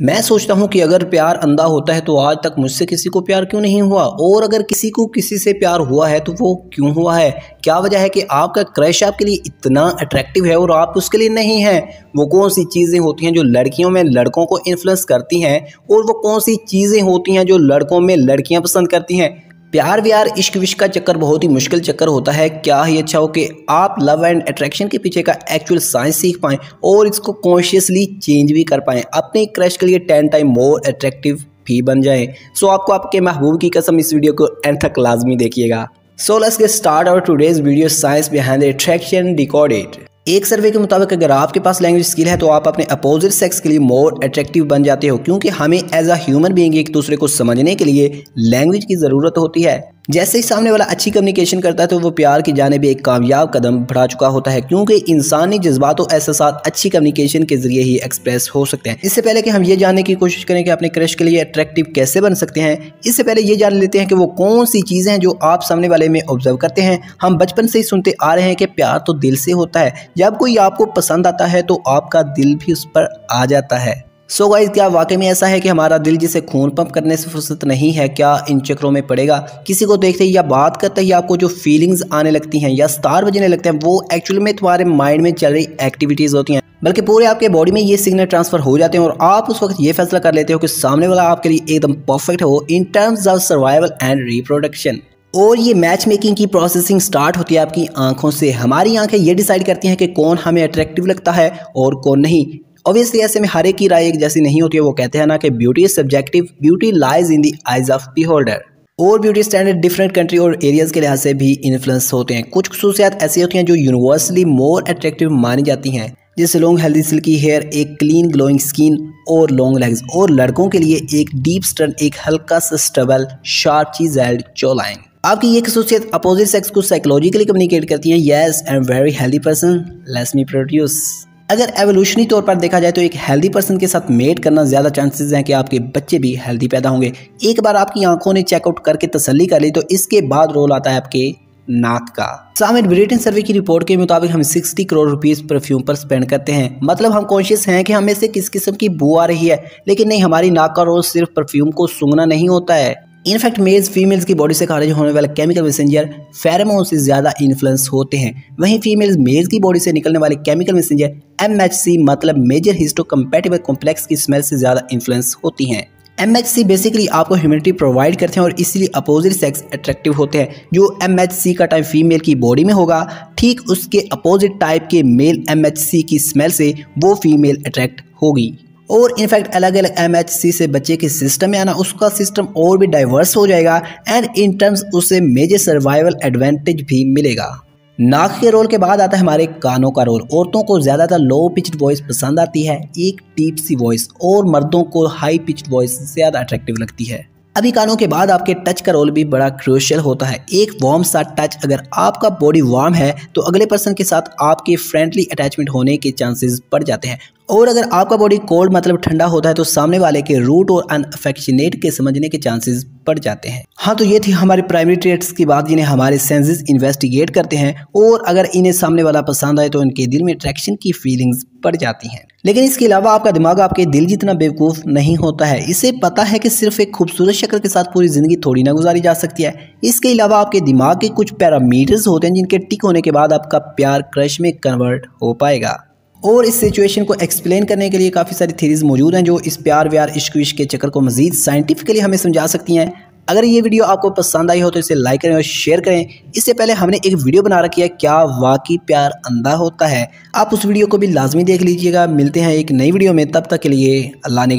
मैं सोचता हूँ कि अगर प्यार अंधा होता है तो आज तक मुझसे किसी को प्यार क्यों नहीं हुआ? और अगर किसी को किसी से प्यार हुआ है तो वो क्यों हुआ है? क्या वजह है कि आपका क्रश आपके लिए इतना अट्रैक्टिव है और आप उसके लिए नहीं हैं? वो कौन सी चीज़ें होती हैं जो लड़कियों में लड़कों को इन्फ्लुएंस करती हैं? और वो कौन सी चीज़ें होती हैं जो लड़कों में लड़कियाँ पसंद करती हैं? प्यार व्यार, इश्क विश्क का चक्कर बहुत ही मुश्किल चक्कर होता है। क्या ही अच्छा हो कि आप लव एंड अट्रैक्शन के पीछे का एक्चुअल साइंस सीख पाएँ और इसको कॉन्शियसली चेंज भी कर पाएँ। अपने क्रश के लिए टेन टाइम मोर अट्रैक्टिव भी बन जाए। सो आपको आपके महबूब की कसम इस वीडियो को एंड तक लाजमी देखिएगा। So let's get start our today's video science behind attraction decoded एक सर्वे के मुताबिक अगर आपके पास लैंग्वेज स्किल है तो आप अपने अपोजिट सेक्स के लिए मोर अट्रैक्टिव बन जाते हो, क्योंकि हमें एज अ ह्यूमन बीइंग एक दूसरे को समझने के लिए लैंग्वेज की ज़रूरत होती है। जैसे ही सामने वाला अच्छी कम्युनिकेशन करता है तो वो प्यार की जाने भी एक कामयाब कदम बढ़ा चुका होता है, क्योंकि इंसानी जज्बात और एहसास अच्छी कम्युनिकेशन के ज़रिए ही एक्सप्रेस हो सकते हैं। इससे पहले कि हम ये जानने की कोशिश करें कि अपने क्रश के लिए अट्रैक्टिव कैसे बन सकते हैं, इससे पहले ये जान लेते हैं कि वो कौन सी चीज़ें हैं जो आप सामने वाले में ऑब्ज़र्व करते हैं। हम बचपन से ही सुनते आ रहे हैं कि प्यार तो दिल से होता है जब कोई आपको पसंद आता है तो आपका दिल भी उस पर आ जाता है। सो गाइज़ क्या वाकई में ऐसा है कि हमारा दिल जिसे खून पंप करने से फुर्सत नहीं है, क्या इन चक्रों में पड़ेगा? किसी को देखते ही या बात करते ही आपको जो फीलिंग्स आने लगती हैं या स्टार बजने लगते हैं, वो एक्चुअली में तुम्हारे माइंड में चल रही एक्टिविटीज़ होती हैं। बल्कि पूरे आपके बॉडी में ये सिग्नल ट्रांसफ़र हो जाते हैं और आप उस वक्त ये फैसला कर लेते हो कि सामने वाला आपके लिए एकदम परफेक्ट हो in terms of survival and reproduction और ये मैच मेकिंग की प्रोसेसिंग स्टार्ट होती है आपकी आँखों से। हमारी आँखें ये डिसाइड करती हैं कि कौन हमें अट्रैक्टिव लगता है और कौन नहीं। ऑब्वियसली ऐसे में हर एक की राय एक जैसी नहीं होती है। वो कहते हैं ना कि beauty is subjective beauty lies in the eyes of beholder और ब्यूटी स्टैंडर्ड डिफरेंट कंट्री और एरियाज़ के लिहाज से भी इन्फ्लुएंस होते हैं। कुछ खसूसियात ऐसी होती हैं जो यूनिवर्सली मोर अट्रैक्टिव मानी जाती हैं। जैसे लॉन्ग हेल्दी सिल्की हेयर एक क्लीन ग्लोइंग स्किन और लॉन्ग लेग्स और लड़कों के लिए एक डीप स्टर्न एक हल्का सा स्टबल शार्प चीज़ एल्ड चोलाइन आपकी ये खसूसियत अपोजिट सेक्स को साइकोलॉजिकली कम्युनिकेट करती है। Yes I am very healthy person let's me produce अगर एवोल्यूशनरी तौर पर देखा जाए तो एक हेल्दी पर्सन के साथ मेट करना ज़्यादा चांसेस हैं कि आपके बच्चे भी हेल्दी पैदा होंगे। एक बार आपकी आँखों ने चेकआउट करके तसल्ली कर ली तो इसके बाद रोल आता है आपके नाक का। सामिर ब्रिटेन सर्वे की रिपोर्ट के मुताबिक हम 60 करोड़ रुपीस परफ्यूम पर स्पेंड करते हैं। मतलब हम कॉन्शियस हैं कि हमें से किस किस्म की बू आ रही है। लेकिन नहीं, हमारी नाक का रोल सिर्फ़ परफ्यूम को सूंघना नहीं होता है। इनफैक्ट मेल्स फीमेल्स की बॉडी से खारिज होने वाले केमिकल मैसेंजर फेरेमोन से ज़्यादा इन्फ्लुएंस होते हैं। वहीं फीमेल्स मेल्स की बॉडी से निकलने वाले केमिकल मैसेंजर एमएचसी मतलब मेजर हिस्टो कंपेटिबल कॉम्प्लेक्स की स्मेल से ज़्यादा इन्फ्लुएंस होती हैं। एमएचसी बेसिकली आपको ह्यूमिडिटी प्रोवाइड करते हैं और इसीलिए अपोजिट सेक्स अट्रैक्टिव होते हैं। जो एमएचसी का टाइप फीमेल की बॉडी में होगा, ठीक उसके अपोजिट टाइप के मेल एमएचसी की स्मेल से वो फीमेल अट्रैक्ट होगी। और इनफैक्ट अलग अलग एम से बच्चे के सिस्टम में आना, उसका सिस्टम और भी डाइवर्स हो जाएगा एंड इन टर्म्स उसे मेजर सर्वाइवल एडवांटेज भी मिलेगा। नाक के रोल के बाद आता है हमारे कानों का रोल। औरतों को ज़्यादातर लो पिच्ड वॉइस पसंद आती है, एक डीप सी वॉइस और मर्दों को हाई पिच्ड वॉइस ज़्यादा अट्रैक्टिव लगती है। अभी कानों के बाद आपके टच का रोल भी बड़ा क्रूशियल होता है। एक वार्म सा टच अगर आपका बॉडी वार्म है तो अगले पर्सन के साथ आपके फ्रेंडली अटैचमेंट होने के चांसेस बढ़ जाते हैं। और अगर आपका बॉडी कोल्ड मतलब ठंडा होता है तो सामने वाले के रूट और अनफेक्शनेट के समझने के चांसेस बढ़ जाते हैं। हाँ तो ये थी हमारे प्राइमरी ट्रेड्स की बात, जिन्हें हमारे सेंसेस इन्वेस्टिगेट करते हैं, और अगर इन्हें सामने वाला पसंद आए तो उनके दिल में अट्रैक्शन की फीलिंग्स बढ़ जाती हैं। लेकिन इसके अलावा आपका दिमाग आपके दिल जितना बेवकूफ़ नहीं होता है, इसे पता है कि सिर्फ़ एक खूबसूरत शक्ल के साथ पूरी ज़िंदगी थोड़ी ना गुजारी जा सकती है। इसके अलावा आपके दिमाग के कुछ पैरामीटर्स होते हैं, जिनके टिक होने के बाद आपका प्यार क्रश में कन्वर्ट हो पाएगा। और इस सिचुएशन को एक्सप्लेन करने के लिए काफ़ी सारी थीरीज मौजूद हैं जो इस प्यार, व्यार, इश्क, विश्क के चक्कर को मजीद साइंटिफिकली हमें समझा सकती हैं। अगर ये वीडियो आपको पसंद आई हो तो इसे लाइक करें और शेयर करें। इससे पहले हमने एक वीडियो बना रखी है, क्या वाकई प्यार अंधा होता है? आप उस वीडियो को भी लाजमी देख लीजिएगा। मिलते हैं एक नई वीडियो में, तब तक के लिए अल्लाह ने